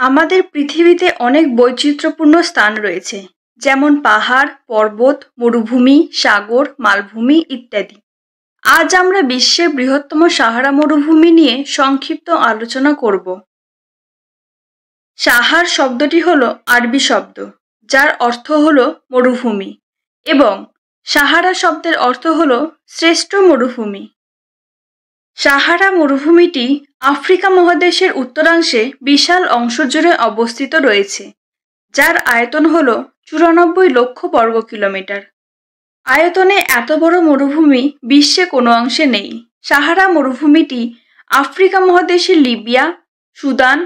আমাদের পৃথিবীতে অনেক বৈচিত্র্যপূর্ণ স্থান রয়েছে, যেমন পাহাড়, পর্বত, মরুভূমি, সাগর, মালভূমি ইত্যাদি। আজ আমরা বিশ্বের বৃহত্তম সাহারা মরুভূমি নিয়ে সংক্ষিপ্ত আলোচনা করব। সাহার শব্দটি হলো আরবি শব্দ, যার অর্থ হলো মরুভূমি, এবং সাহারা শব্দের অর্থ হলো শ্রেষ্ঠ মরুভূমি। সাহারা মরুভূমিটি আফ্রিকা মহাদেশের উত্তরাংশে বিশাল অংশ জুড়ে অবস্থিত রয়েছে, যার আয়তন হল চুরানব্বই লক্ষ বর্গ কিলোমিটার। আয়তনে এত বড় মরুভূমি বিশ্বে কোনো অংশে নেই। সাহারা মরুভূমিটি আফ্রিকা মহাদেশের লিবিয়া, সুদান,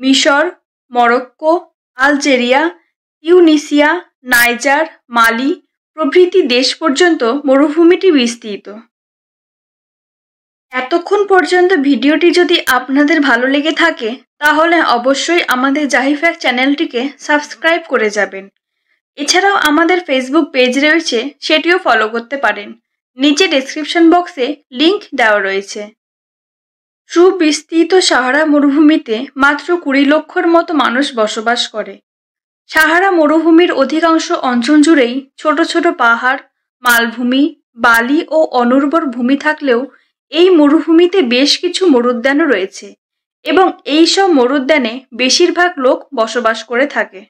মিশর, Morocco, Algeria Tunisia Niger, Mali প্রভৃতি দেশ পর্যন্ত মরুভূমিটি বিস্তৃত। এতক্ষণ পর্যন্ত ভিডিওটি যদি আপনাদের ভালো লেগে থাকে, তাহলে অবশ্যই আমাদের জাহিফ্যাক চ্যানেলটিকে সাবস্ক্রাইব করে যাবেন। এছাড়াও আমাদের ফেসবুক পেজ রয়েছে, সেটিও ফলো করতে পারেন। নিচে ডেসক্রিপশন বক্সে লিংক দেওয়া রয়েছে। সুবিস্তৃত সাহারা মরুভূমিতে মাত্র কুড়ি লক্ষর মতো মানুষ বসবাস করে। সাহারা মরুভূমির অধিকাংশ অঞ্চল জুড়েই ছোট ছোট পাহাড়, মালভূমি, বালি ও অনুর্বর ভূমি থাকলেও এই মরুভূমিতে বেশ কিছু মরুদ্যানও রয়েছে এবং এই সব মরুদ্যানে বেশিরভাগ লোক বসবাস করে থাকে।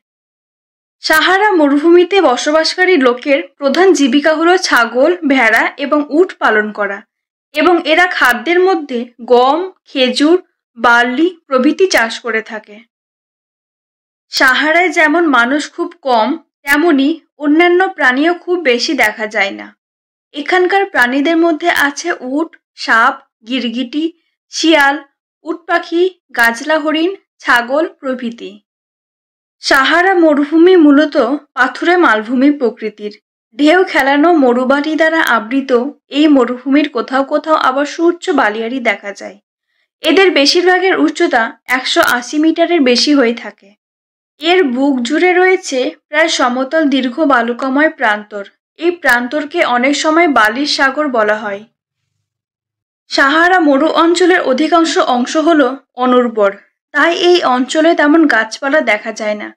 সাহারা মরুভূমিতে বসবাসকারী লোকের প্রধান জীবিকা হলো ছাগল, ভেড়া এবং উট পালন করা এবং এরা খাদ্যের মধ্যে গম, খেজুর, বার্লি প্রভৃতি চাষ করে থাকে। সাহারায় যেমন মানুষ খুব কম, তেমনি অন্যান্য প্রাণীও খুব বেশি দেখা যায় না। এখানকার প্রাণীদের মধ্যে আছে উট সাপ, গিরগিটি, শিয়াল উট পাখি গাজলা হরিণ, ছাগল প্রভৃতি। সাহারা মরুভূমি মূলত পাথুরে মালভূমি প্রকৃতির। ঢেউ খেলানো মরুবালি দ্বারা আবৃত এই মরুভূমির কোথাও কোথাও আবার সুউচ্চ বালিয়ারি দেখা যায়। এদের বেশিরভাগের উচ্চতা একশো আশি মিটারের বেশি হয়ে থাকে। এর বুক জুড়ে রয়েছে প্রায় সমতল দীর্ঘ বালুকাময় প্রান্তর। এই প্রান্তরকে অনেক সময় বালির সাগর বলা হয়। সাহারা মরু অঞ্চলের অধিকাংশ অংশ হল অনুর্বর। তাই এই অঞ্চলে তেমন গাছপালা দেখা যায় না।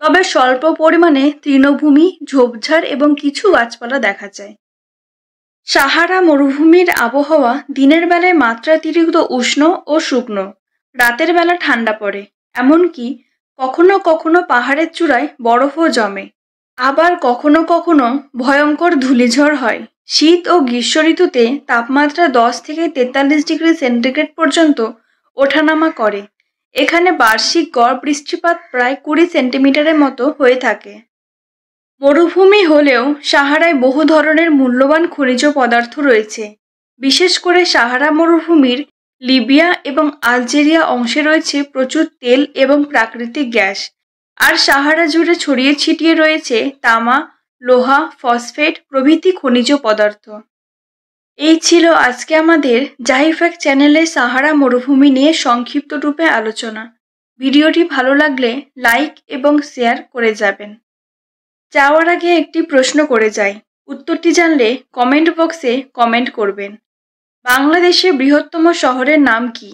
তবে স্বল্প পরিমাণে তৃণভূমি, ঝোপঝাড় এবং কিছু গাছপালা দেখা যায়। সাহারা মরুভূমির আবহাওয়া দিনের বেলায় মাত্রাতিরিক্ত উষ্ণ ও শুকনো, রাতের বেলা ঠান্ডা পড়ে, এমনকি কখনো কখনো পাহাড়ের চূড়ায় বরফও জমে। আবার কখনো কখনো ভয়ঙ্কর ধূলিঝড় হয়। শীত ও গ্রীষ্ম ঋতুতে তাপমাত্রা দশ থেকে তেতাল্লিশ ডিগ্রি সেন্টিগ্রেড পর্যন্ত ওঠানামা করে। এখানে বার্ষিক গড় বৃষ্টিপাত প্রায় কুড়ি সেন্টিমিটারের মতো হয়ে থাকে। মরুভূমি হলেও সাহারায় বহু ধরনের মূল্যবান খনিজ পদার্থ রয়েছে। বিশেষ করে সাহারা মরুভূমির লিবিয়া এবং আলজেরিয়া অংশে রয়েছে প্রচুর তেল এবং প্রাকৃতিক গ্যাস। আর সাহারা জুড়ে ছড়িয়ে ছিটিয়ে রয়েছে তামা লোহা, ফসফেট প্রভৃতি খনিজ পদার্থ। এই ছিল আজকে আমাদের জাহিফ্যাক চ্যানেলে সাহারা মরুভূমি নিয়ে সংক্ষিপ্ত রূপে আলোচনা। ভিডিওটি ভালো লাগলে লাইক এবং শেয়ার করে যাবেন। যাওয়ার আগে একটি প্রশ্ন করে যাই। উত্তরটি জানলে কমেন্ট বক্সে কমেন্ট করবেন। বাংলাদেশের বৃহত্তম শহরের নাম কি?